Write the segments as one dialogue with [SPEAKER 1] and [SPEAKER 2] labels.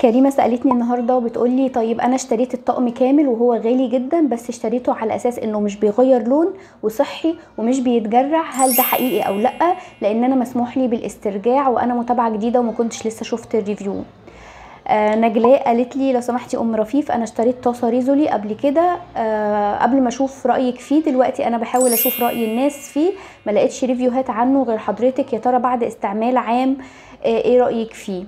[SPEAKER 1] كريمة سألتني النهارده وبتقول لي طيب أنا اشتريت الطقم كامل وهو غالي جدا بس اشتريته على أساس إنه مش بيغير لون وصحي ومش بيتجرح هل ده حقيقي أو لأ؟ لأن أنا مسموح لي بالاسترجاع وأنا متابعة جديدة وما كنتش لسه شفت ال review. آه نجلاء قالت لي لو سمحتي أم رفيف أنا اشتريت طاسة ريزولي قبل كده. آه قبل ما أشوف رأيك فيه دلوقتي أنا بحاول أشوف رأي الناس فيه ما لقيتش review هات عنه غير حضرتك يا ترى بعد استعمال عام آه إيه رأيك فيه؟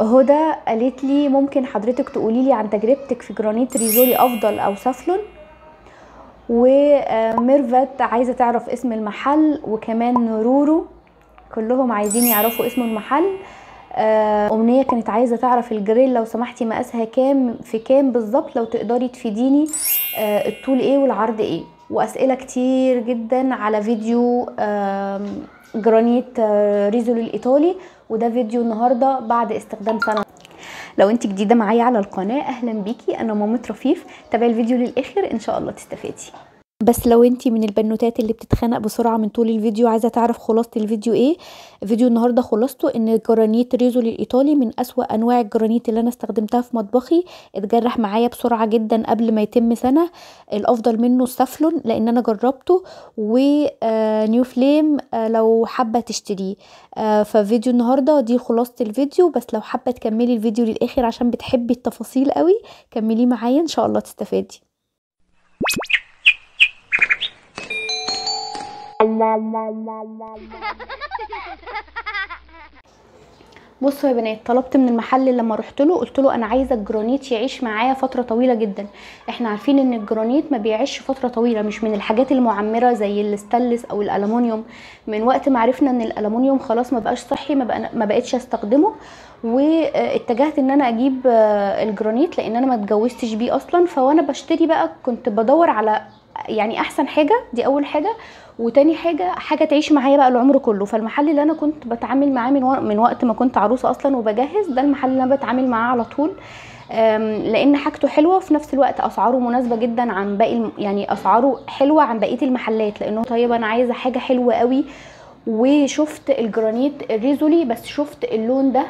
[SPEAKER 1] هدى قالت لي ممكن حضرتك تقولي لي عن تجربتك في جرانيت ريزولي أفضل أو سافلون؟ وميرفت عايزة تعرف اسم المحل وكمان رورو. كلهم عايزين يعرفوا اسم المحل. آه، أمنية كانت عايزة تعرف الجريل لو سمحتي مقاسها كام في كام بالظبط لو تقدري تفيديني آه، الطول إيه والعرض إيه. وأسئلة كتير جدا على فيديو جرانيت آه، ريزولي الإيطالي. وده فيديو النهارده بعد استخدام سنة. لو انت جديدة معايا على القناة أهلا بيكي. أنا مامة رفيف. تابعي الفيديو للآخر. إن شاء الله تستفادي. بس لو انتي من البنوتات اللي بتتخنق بسرعة من طول الفيديو عايزة تعرف خلاصة الفيديو إيه فيديو النهارده خلاصته ان جرانيت ريزولي الايطالي من أسوأ أنواع الجرانيت اللي أنا استخدمتها في مطبخي. اتجرح معايا بسرعة جدا قبل ما يتم سنة. الأفضل منه السافلون لأن أنا جربته ونيو فليم لو حابة تشتريه. آه، ففيديو النهارده دي خلاصة الفيديو. بس لو حابة تكملي الفيديو للآخر عشان بتحبي التفاصيل قوي كمليه معايا إن شاء الله تستفادي. بصوا يا بنات طلبت من المحل لما رحت له قلت له أنا عايزة الجرانيت يعيش معايا فترة طويلة جدا. إحنا عارفين إن الجرانيت ما بيعيش فترة طويلة مش من الحاجات المعمرة زي الستانلس أو الالومنيوم من وقت ما عرفنا إن الالومنيوم خلاص ما بقاش صحي ما, بقى ما بقتش أستخدمه واتجهت إن أنا أجيب آه، الجرانيت لأن أنا ما اتجوزتش بيه أصلا. فوأنا بشتري بقى كنت بدور على يعني أحسن حاجة دي أول حاجة. وتاني حاجة حاجة تعيش معايا بقى العمر كله. فالمحل اللي أنا كنت بتعامل معاه من, و... من وقت ما كنت عروسة أصلا وبجهز ده المحل اللي أنا بتعامل معاه على طول. لأن حاجته حلوة وفي نفس الوقت أسعاره مناسبة جدا عن باقي يعني أسعاره حلوة عن بقية المحلات. لأنه طيب أنا عايزة حاجة حلوة قوي. وشفت الجرانيت الريزولي بس شفت اللون ده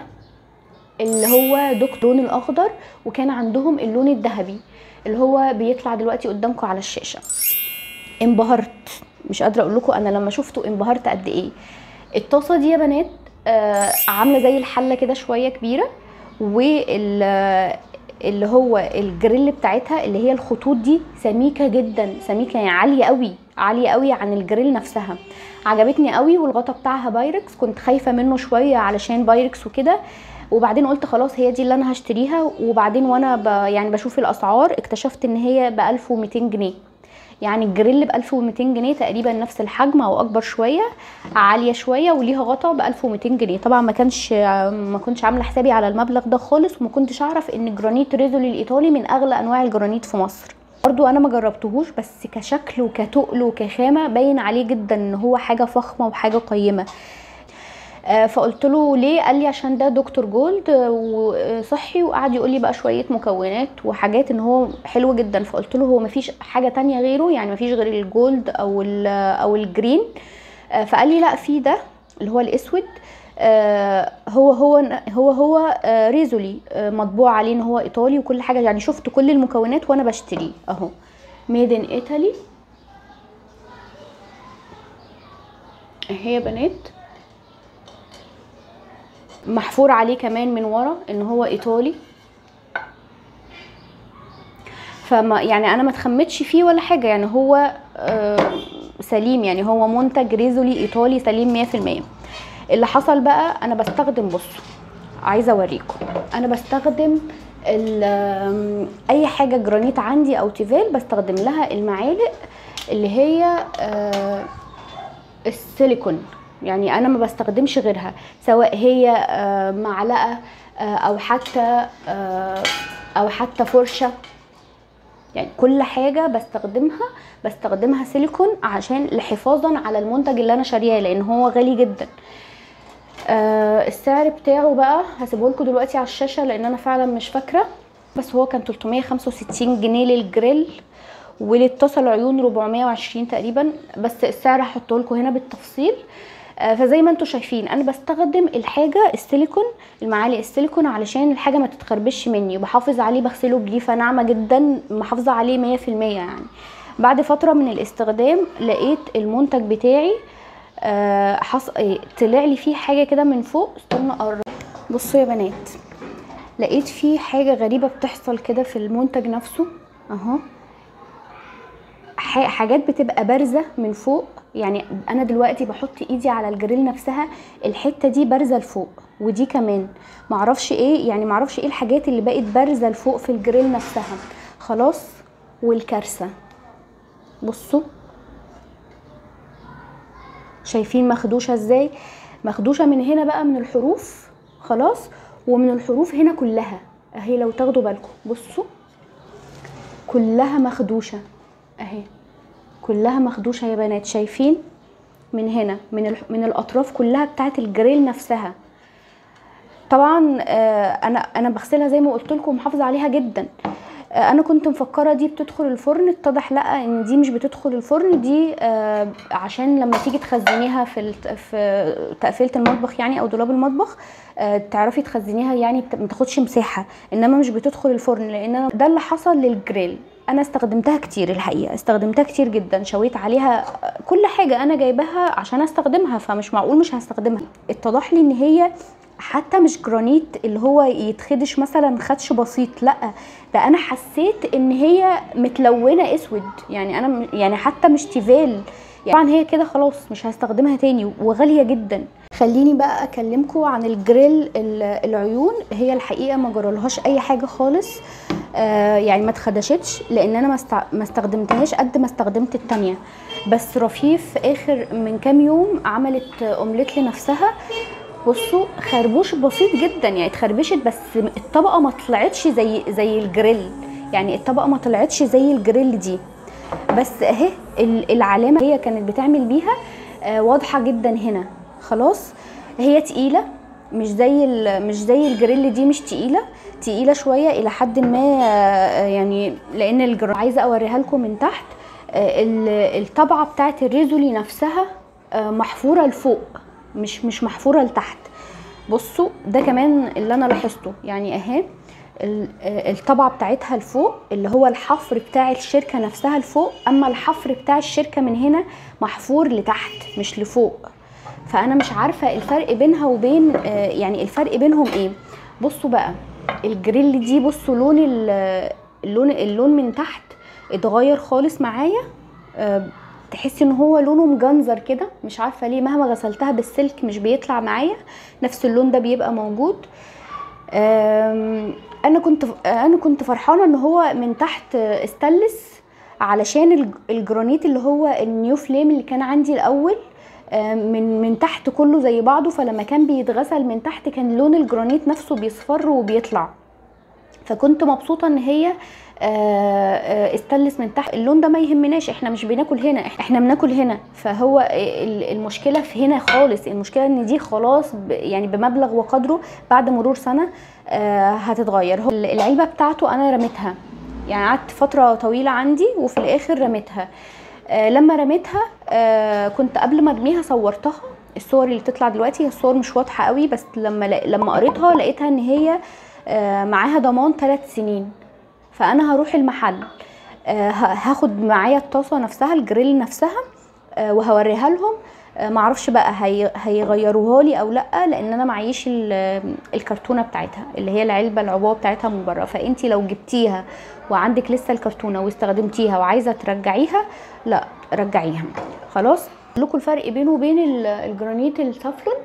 [SPEAKER 1] اللي هو دوك اللون الأخضر وكان عندهم اللون الذهبي اللي هو بيطلع دلوقتي قدامكم على الشاشة. انبهرت. مش قادرة أقول لكم أنا لما شفته انبهرت قد إيه. الطاسة دي يا بنات آه عاملة زي الحلة كده شوية كبيرة وال اللي هو الجريل بتاعتها اللي هي الخطوط دي سميكة جدا سميكة يعني عالية قوي عالية قوي عن الجريل نفسها. عجبتني قوي والغطا بتاعها بايركس كنت خايفة منه شوية علشان بايركس وكده. وبعدين قلت خلاص هي دي اللي أنا هشتريها وبعدين وأنا ب... يعني بشوف الأسعار اكتشفت إن هي ب 1200 جنيه. يعني الجريل ب 1200 جنيه تقريبا نفس الحجم أو أكبر شوية عالية شوية وليها غطا ب 1200 جنيه. طبعا ما كانش ما كنتش عاملة حسابي على المبلغ ده خالص وما كنتش أعرف إن جرانيت Risoli الإيطالي من أغلى أنواع الجرانيت في مصر. برضو أنا ما جربتهوش بس كشكل وكتقل وكخامة باين عليه جدا إن هو حاجة فخمة وحاجة قيمة. فقلت له ليه؟ قال لي عشان ده دكتور Gold آه، وصحي وقعد يقول لي بقى شوية مكونات وحاجات إن هو حلو جدا. فقلت له هو مفيش حاجة تانية غيره؟ يعني مفيش غير ال Gold أو ال- أو ال Green. آه، فقال لي لا في ده اللي هو الأسود. آه، هو هو هو هو آه، ريزولي آه، مطبوع عليه إن هو إيطالي وكل حاجة. يعني شفت كل المكونات وأنا بشتريه أهو. ميد ان ايطالي اهي يا بنات. محفور عليه كمان من ورا إن هو إيطالي. فما يعني أنا ما اتخمتش فيه ولا حاجة يعني هو آه، سليم يعني هو منتج Risoli إيطالي سليم 100% اللي حصل بقى أنا بستخدم بصوا عايزة أوريكم. أنا بستخدم أي حاجة جرانيت عندي أو Tefal بستخدم لها المعالق اللي هي آه، السيليكون. يعني أنا ما بستخدمش غيرها سواء هي آه، معلقة آه، أو حتى آه، أو حتى فرشة. يعني كل حاجة بستخدمها بستخدمها سيليكون عشان لحفاظا على المنتج اللي أنا شارياه لأن هو غالي جدا. آه السعر بتاعه بقى هسيبه لكم دلوقتي على الشاشة لأن أنا فعلا مش فاكرة. بس هو كان 365 جنيه للجريل وللطاسة العيون 420 تقريبا. بس السعر هحطه لكم هنا بالتفصيل. فزي ما أنتم شايفين أنا بستخدم الحاجة السيليكون المعالق السيليكون علشان الحاجة ما تتخربش مني وبحافظ عليه بغسله بليفه ناعمه جدا محافظة عليه 100% يعني. بعد فترة من الاستخدام لقيت المنتج بتاعي آه، حص... إيه، طلع لي فيه حاجة كده من فوق استنى أقرب. بصوا يا بنات لقيت فيه حاجة غريبة بتحصل كده في المنتج نفسه أهو. حاجات بتبقى بارزة من فوق يعني أنا دلوقتي بحط إيدي على الجريل نفسها الحتة دي بارزة لفوق ودي كمان. معرفش إيه يعني معرفش إيه الحاجات اللي بقت بارزة لفوق في الجريل نفسها. خلاص والكارثة. بصوا. شايفين مخدوشة إزاي؟ مخدوشة من هنا بقى من الحروف. خلاص ومن الحروف هنا كلها. أهي لو تاخدوا بالكم. بصوا. كلها مخدوشة. أهي. كلها مخدوشة يا بنات شايفين؟ من هنا من من الأطراف كلها بتاعت الجريل نفسها. طبعا آه، أنا أنا بغسلها زي ما قلت لكم محافظة عليها جدا. أنا كنت مفكرة دي بتدخل الفرن اتضح لأ إن دي مش بتدخل الفرن دي آه، عشان لما تيجي تخزنيها في في تقفيلة المطبخ يعني أو دولاب المطبخ آه، تعرفي تخزنيها يعني ما تاخدش مساحة إنما مش بتدخل الفرن لأن ده اللي حصل للجريل. أنا استخدمتها كتير الحقيقة استخدمتها كتير جدا شويت عليها كل حاجة أنا جايباها عشان أستخدمها فمش معقول مش هستخدمها. اتضح لي إن هي حتى مش جرانيت اللي هو يتخدش مثلا خدش بسيط لأ ده أنا حسيت إن هي متلونة أسود. يعني أنا يعني حتى مش Tefal. يعني طبعا هي كده خلاص مش هستخدمها تاني وغالية جدا. خليني بقى اكلمكم عن الجريل ال- العيون. هي الحقيقة ما جرالهاش أي حاجة خالص. آه يعني ما اتخدشتش لأن أنا ما است- ما استخدمتهاش قد ما استخدمت التانية. بس رفيف آخر من كام يوم عملت أومليت لنفسها. بصوا خربوش بسيط جدا يعني اتخربشت بس الطبقة ما طلعتش زي زي الجريل. يعني الطبقة ما طلعتش زي الجريل دي. بس اهي ال- العلامة هي كانت بتعمل بيها آه، واضحة جدا هنا. خلاص؟ هي تقيلة مش زي مش زي الجريل دي مش تقيلة. تقيلة شوية إلى حد ما آه، يعني لأن الجر عايزة أوريها لكم من تحت. آه، ال- الطبعه بتاعت الريزولي نفسها محفورة لفوق. مش مش محفورة لتحت. بصوا ده كمان اللي أنا لاحظته. يعني أهي آه، الطبعة بتاعتها لفوق اللي هو الحفر بتاع الشركة نفسها لفوق أما الحفر بتاع الشركة من هنا محفور لتحت مش لفوق. فأنا مش عارفة الفرق بينها وبين آه، يعني الفرق بينهم إيه. بصوا بقى الجريل دي بصوا لون ال- اللون اللون من تحت اتغير خالص معايا. آه، تحسي إن هو لونه مجنزر كده مش عارفة ليه مهما غسلتها بالسلك مش بيطلع معايا نفس اللون ده بيبقى موجود. أنا كنت أنا كنت فرحانة إن هو من تحت استلس علشان الج- الجرانيت اللي هو ال Neoflam اللي كان عندي الأول آم، من من تحت كله زي بعضه فلما كان بيتغسل من تحت كان لون الجرانيت نفسه بيصفر وبيطلع. فكنت مبسوطة إن هي آه، آه، استلس من تحت. اللون ده ما يهمناش إحنا مش بناكل هنا إحنا بناكل هنا. فهو ال- المشكلة في هنا خالص. المشكلة إن دي خلاص يعني بمبلغ وقدره بعد مرور سنة آه، هتتغير. العلبة بتاعته أنا رميتها. يعني قعدت فترة طويلة عندي وفي الآخر رميتها. لما رميتها كنت قبل ما ارميها صورتها. الصور اللي بتطلع دلوقتي هي الصور مش واضحة قوي بس لما لما قريتها لقيتها إن هي معاها ضمان ثلاث سنين. فأنا هروح المحل. آه، هاخد معايا الطاسة نفسها الجريل نفسها آه، وهوريها لهم. آه، معرفش بقى هي- هيغيروها لي أو لأ لأن أنا معيش ال- الكرتونة بتاعتها اللي هي العلبة العبوه بتاعتها من بره. فأنتي لو جبتيها وعندك لسه الكرتونة واستخدمتيها وعايزة ترجعيها لأ رجعيها. خلاص؟ لكم الفرق بينه وبين ال- الجرانيت السافلون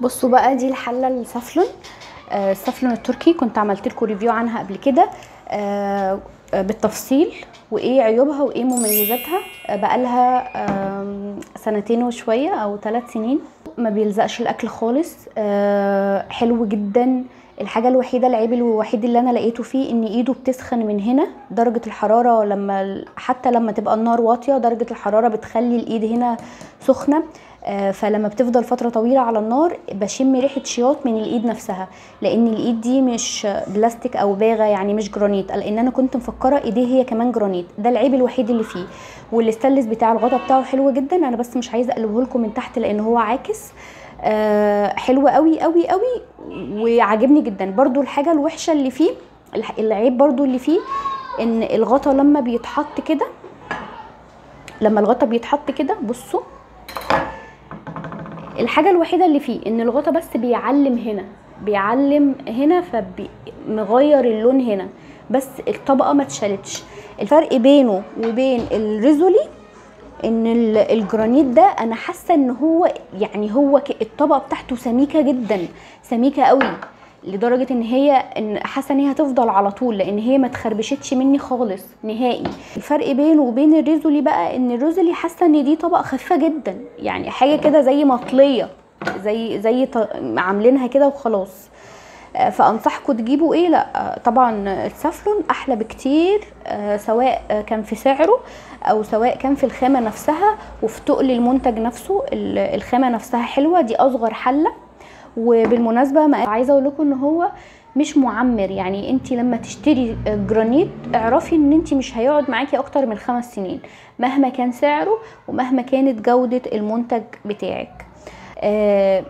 [SPEAKER 1] بصوا بقى دي الحلة السافلون آه، السافلون التركي كنت عملت لكم ريفيو عنها قبل كده. آه، بالتفصيل وإيه عيوبها وإيه مميزاتها. آه، بقالها سنتين وشوية أو ثلاث سنين. ما بيلزقش الأكل خالص. حلو جدا. الحاجة الوحيدة العيب الوحيد اللي أنا لقيته فيه إن إيده بتسخن من هنا درجة الحرارة لما حتى لما تبقى النار واطية درجة الحرارة بتخلي الإيد هنا سخنة. آه، فلما بتفضل فترة طويلة على النار بشم ريحة شياط من الإيد نفسها لأن الإيد دي مش بلاستيك أو باغة يعني مش جرانيت لأن أنا كنت مفكرة إيديه هي كمان جرانيت. ده العيب الوحيد اللي فيه. والاستانلس بتاع الغطا بتاعه حلو جدا. أنا بس مش عايزة أقلبه لكم من تحت لأن هو عاكس. آه حلو قوي قوي قوي وعاجبني جدا. برضو الحاجة الوحشة اللي فيه العيب برضو اللي فيه إن الغطا لما بيتحط كده لما الغطا بيتحط كده بصوا الحاجة الوحيدة اللي فيه إن الغطا بس بيعلم هنا بيعلم هنا فمغير اللون هنا بس الطبقة ما اتشالتش. الفرق بينه وبين الريزولي إن ال- الجرانيت ده أنا حاسة إن هو يعني هو الطبقة بتاعته سميكة جدا سميكة قوي. لدرجة إن هي حاسة إن هي هتفضل على طول لأن هي ما اتخربشتش مني خالص نهائي. الفرق بينه وبين الريزولي بقى إن الريزولي حاسة إن دي طبقة خفيفة جدا يعني حاجة كده زي مطلية زي زي عاملينها كده وخلاص. آه، فانصحكم تجيبوا إيه؟ لأ طبعا السافلون أحلى بكتير آه، سواء كان في سعره أو سواء كان في الخامة نفسها وفي تقل المنتج نفسه ال- الخامة نفسها حلوة دي أصغر حلة. وبالمناسبة ما عايزة أقول لكم إن هو مش معمر. يعني أنت لما تشتري جرانيت اعرفي إن أنت مش هيقعد معاكي أكتر من خمس سنين مهما كان سعره ومهما كانت جودة المنتج بتاعك. آه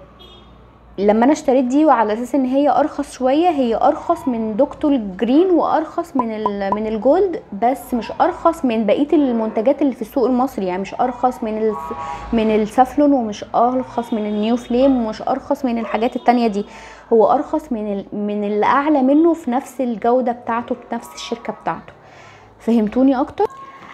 [SPEAKER 1] لما أنا اشتريت دي وعلى أساس إن هي أرخص شوية هي أرخص من دكتور Green وأرخص من من ال Gold بس مش أرخص من بقية المنتجات اللي في السوق المصري. يعني مش أرخص من من ال Saflon ومش أرخص من ال Neoflam ومش أرخص من الحاجات التانية دي. هو أرخص من من اللي أعلى منه في نفس الجودة بتاعته بنفس الشركة بتاعته. فهمتوني أكتر؟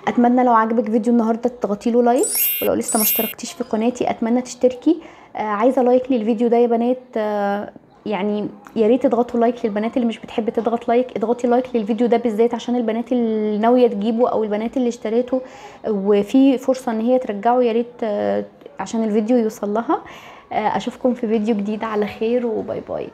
[SPEAKER 1] أتمنى لو عجبك فيديو النهارده تضغطي له like ولو لسه ما اشتركتيش في قناتي أتمنى تشتركي. عايزة like للفيديو ده يا بنات. آه يعني يا ريت تضغطوا like للبنات اللي مش بتحب تضغط like اضغطي like للفيديو ده بالذات عشان البنات اللي ناويه تجيبه أو البنات اللي اشتريته. وفي فرصة إن هي ترجعه يا ريت آه عشان الفيديو يوصل لها. آه أشوفكم في فيديو جديد. على خير وباي باي.